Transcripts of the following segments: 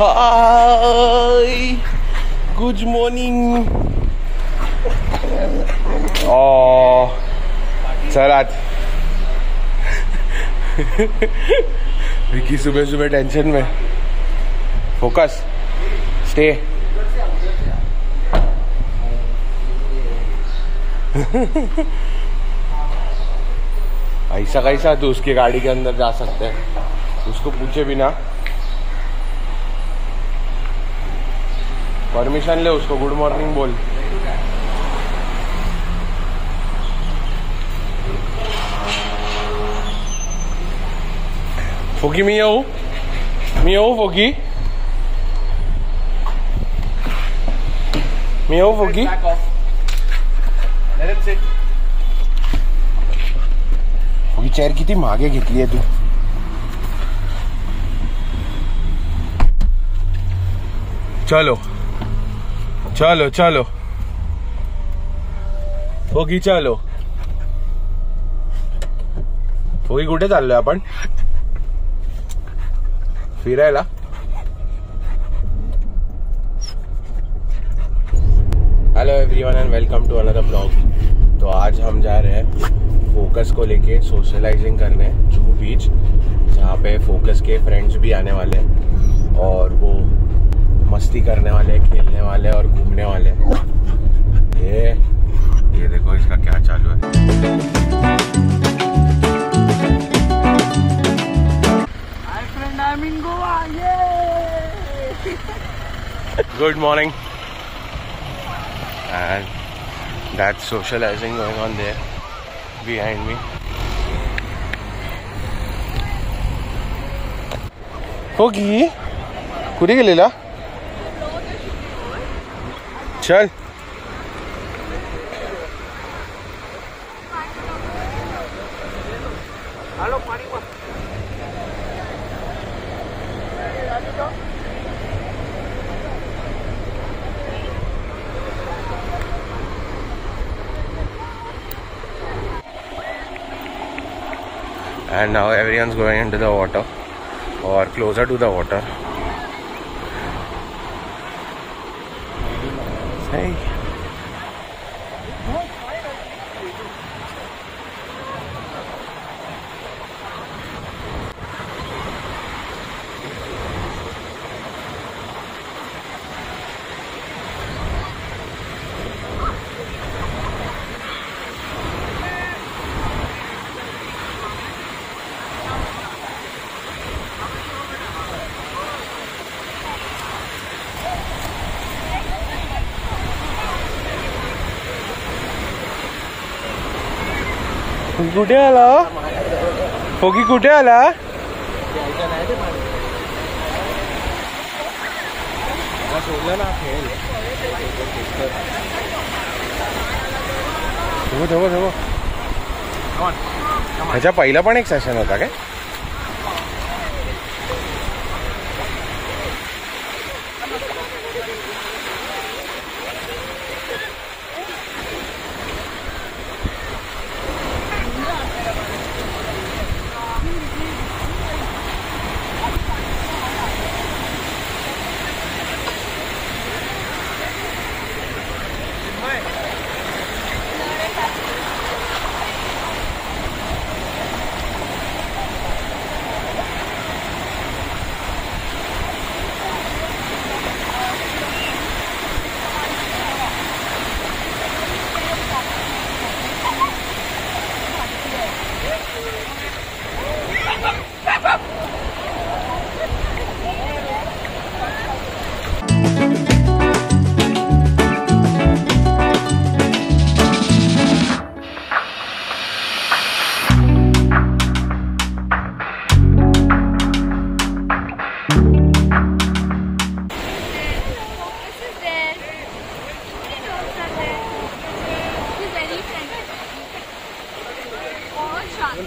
Hi. Good morning. Oh, आज विकी सुबह सुबह टेंशन में। फोकस स्टे ऐसा कैसा तो उसकी गाड़ी के अंदर जा सकते हैं? उसको पूछे बिना। परमिशन ले उसको गुड मॉर्निंग बोल। फोकी मी येऊ मी येऊ फोकी? मी येऊ फोकी? फोकी चेअर किती मागे घेतली आहे तू? चलो। चलो चलो। फोकी चलो। फोकी कुठे चाललोय आपण? फिरायला? Hello everyone and welcome to another blog तो आज हम जा रहे हैं फोकस को लेके सोशलाइजिंग करने जूहू बीच जहाँ पे फोकस के फ्रेंड्स भी आने वाले हैं। और वो मस्ती करने वाले खेलने वाले और घूमने वाले। ये ये देखो इसका क्या चालू है। Good morning and that socialising going on there behind me होगी कुड़ी के लिए चल and now everyone's going into the water or closer to the water. कुठे आला फोकी कुठे आला. ह्याच्या पहिला पण एक सेशन होता काय?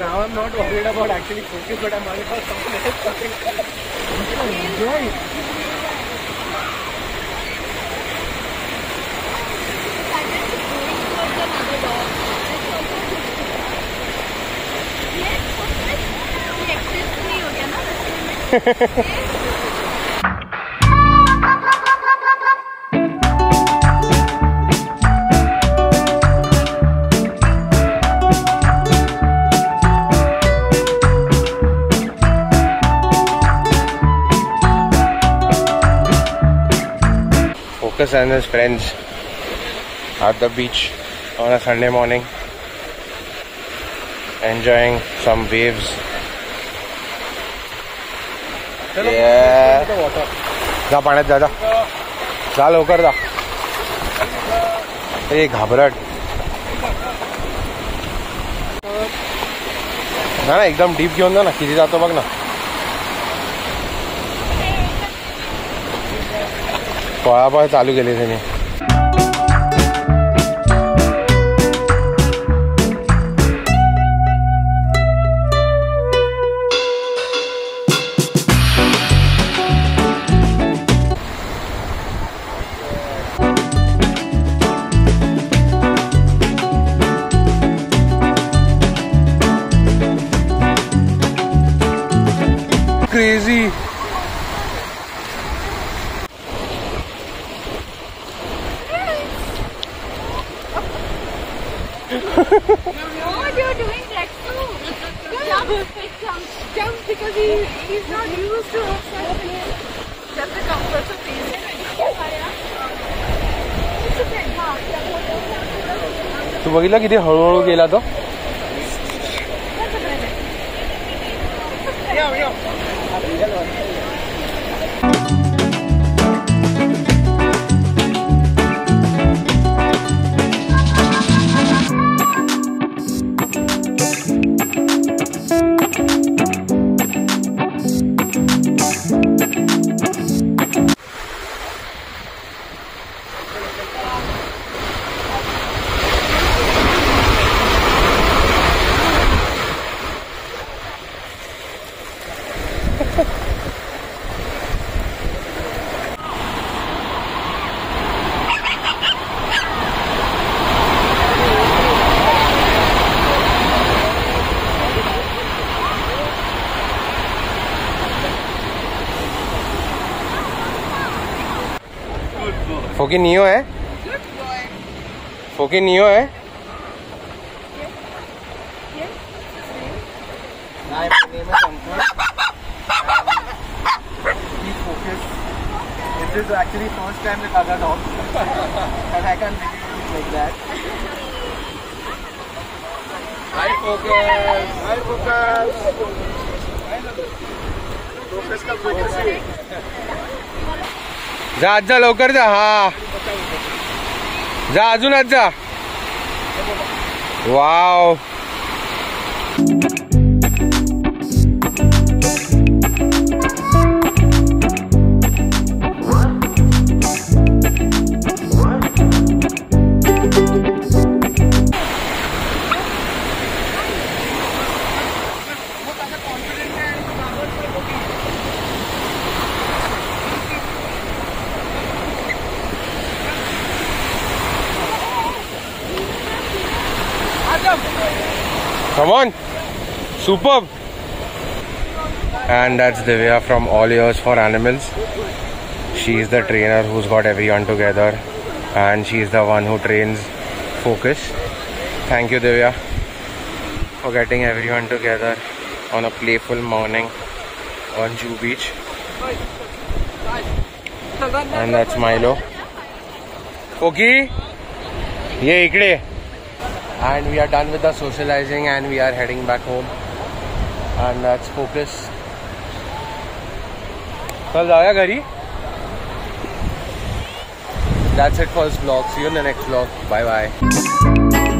Now I'm not worried about actually focus, but I'm worried about someone else. Enjoy it. Yes, Focus and his friends at the beach on a Sunday morning, enjoying some waves. Yeah. जा पाण्यात जा जा लवकर जा ए घाबरट ना ना एकदम deep घेऊन जा ना किती जातो बघ ना पळापळ चालू केली त्याने crazy. Jump, jump because he he's not used to such just the comforts of peace. It's तू बघितलं किती हळूहळू गेला तो फोकी नियो है फोकी नियो है. This is actually first time with other dogs. and I can't really do like that. Hi, focus. Hi, focus. Focus का focus है. जा आज जा लवकर जा हा. जा अजून आज जा. वाव. Come on. Superb. And that's Divya from All Ears for Animals. She is the trainer who's got everyone together and she is the one who trains focus. Thank you Divya for getting everyone together on a playful morning on Jew Beach. And that's Milo. Okay. yeah, ikde and we are done with the socializing and we are heading back home and that's focus कल जाऊया घरी that's it for this vlog see you in the next vlog bye bye